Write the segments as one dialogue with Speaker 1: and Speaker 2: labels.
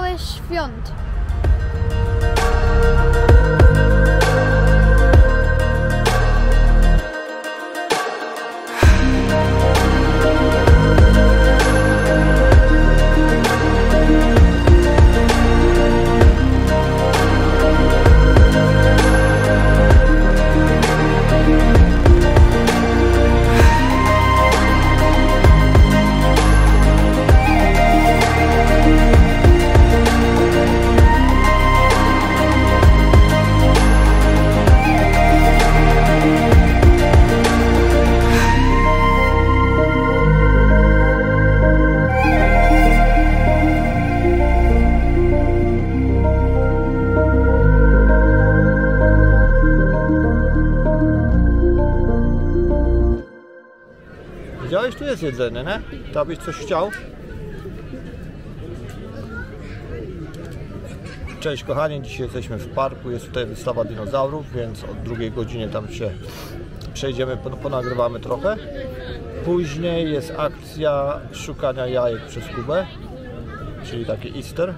Speaker 1: Wesołych świąt.
Speaker 2: Widziałeś, tu jest jedzenie, nie? To byś coś chciał? Cześć kochani, dzisiaj jesteśmy w parku, jest tutaj wystawa dinozaurów, więc od drugiej godziny tam się przejdziemy, pon- ponagrywamy trochę. Później jest akcja szukania jajek przez Kubę, czyli taki Easter.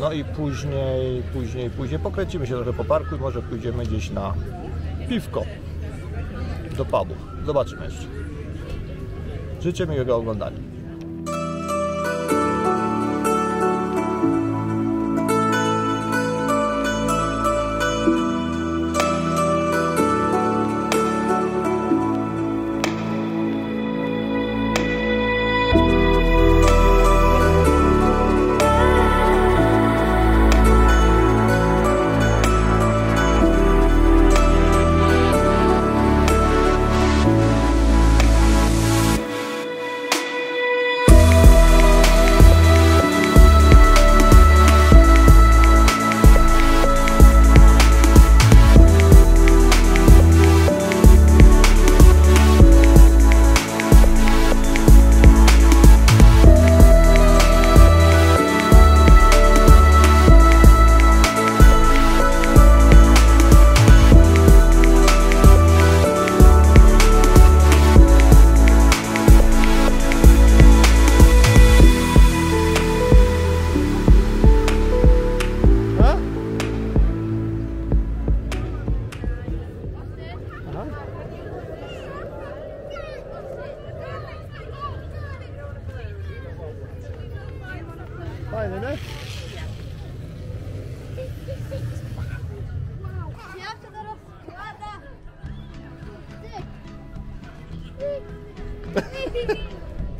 Speaker 2: No i później, później, później pokręcimy się trochę po parku i może pójdziemy gdzieś na piwko do pubu. Zobaczymy jeszcze. Życzę miłego oglądania.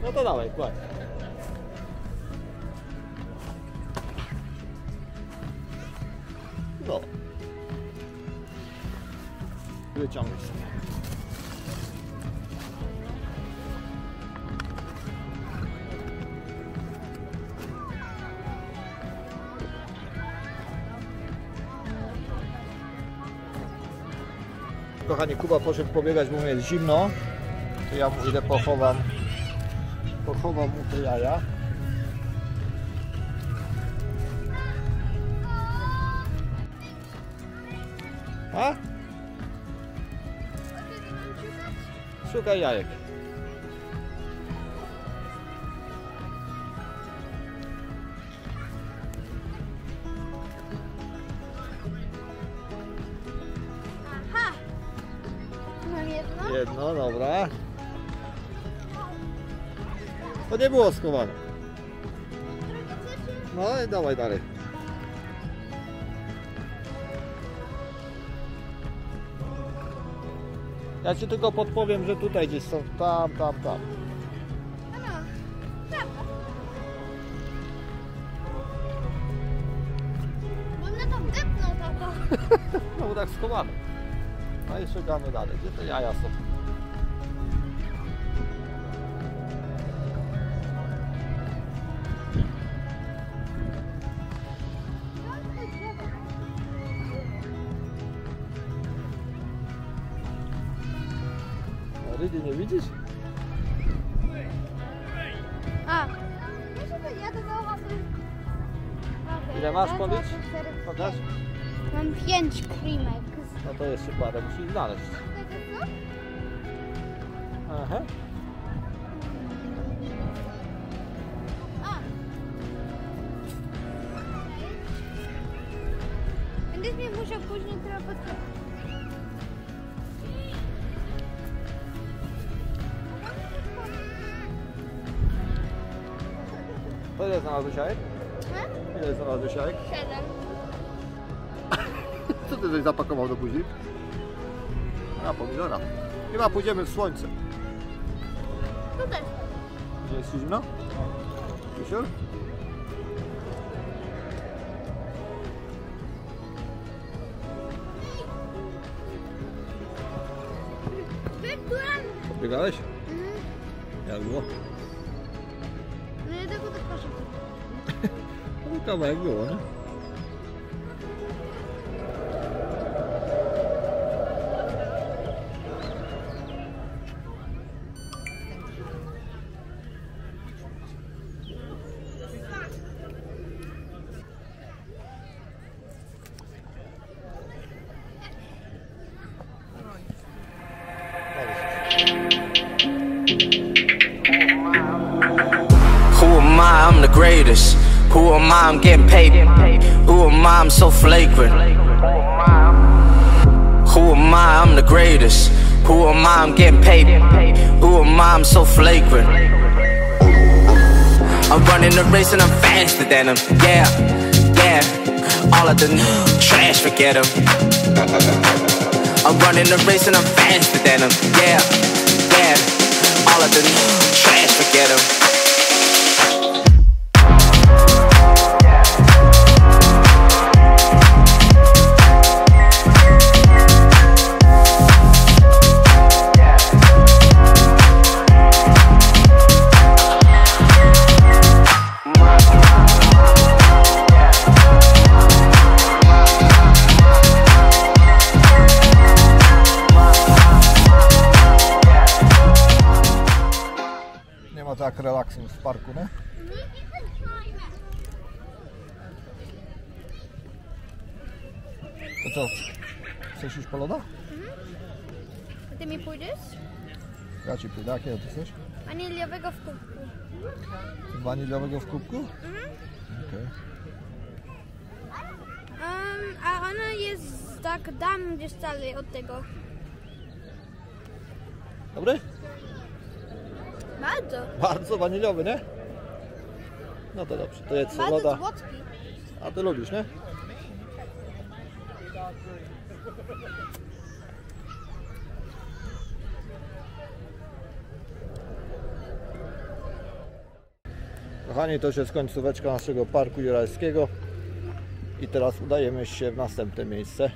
Speaker 2: No to dawaj, kładź. No. Wyciągnij sobie. Kochani, Kuba poszedł pobiegać, bo mu jest zimno. To ja mu idę pochowam pochowam mu te jaja. A? Szukaj jajek.
Speaker 1: Aha! Mam jedno?
Speaker 2: Jedno, dobra. To nie było schowane. No i dawaj dalej. Ja ci tylko podpowiem, że tutaj gdzieś są tam, tam, tam. No tak schowane. No i szukamy dalej. Gdzie te jaja są? Rydy nie widzisz?
Speaker 1: A. Ja to zauważyłem.
Speaker 2: Ile masz podlić? Pokaż.
Speaker 1: Mam pięć krimek.
Speaker 2: No to jeszcze parę musisz znaleźć. Aha.
Speaker 1: Będziesz mnie musiał później trochę podkreślić.
Speaker 2: To ile znalazłeś jajek? Ile znalazłeś jajek?
Speaker 1: Siedem.
Speaker 2: Co ty żeś zapakował do buzi? A, pomidora. Chyba pójdziemy w słońce.
Speaker 1: Tu też.
Speaker 2: Nie jest zimno?
Speaker 1: Byłem.
Speaker 2: Biegałeś?
Speaker 1: Mhm.
Speaker 2: Jak było?
Speaker 1: No ja tego tak proszę.
Speaker 2: No kawałek było, nie?
Speaker 3: Greatest. Who am I? I'm getting paid. Who am I? I'm so flagrant. Who am I? I'm the greatest. Who am I? I'm getting paid. Who am I? I'm so flagrant. I'm running the race and I'm faster than them. Yeah, yeah. All of the trash, forget them. I'm running the race and I'm faster than them. Yeah, yeah. All of the trash, forget them.
Speaker 2: Tak relaksu w parku, nie? To co? Chcesz iść po loda?
Speaker 1: Ty mi pójdziesz?
Speaker 2: Ja ci pójdę. Jakiego ty chcesz?
Speaker 1: Waniliowego w kubku.
Speaker 2: Waniliowego w kubku? Okej.
Speaker 1: Um, a ona jest tak dam gdzieś dalej od tego.
Speaker 2: Dobry?
Speaker 1: Bardzo.
Speaker 2: Bardzo waniliowy, nie? No to dobrze, to jedz
Speaker 1: Bardzo
Speaker 2: loda.
Speaker 1: słodki.
Speaker 2: A ty lubisz, nie? Kochani, to już jest końcóweczka naszego parku jurajskiego i teraz udajemy się w następne miejsce.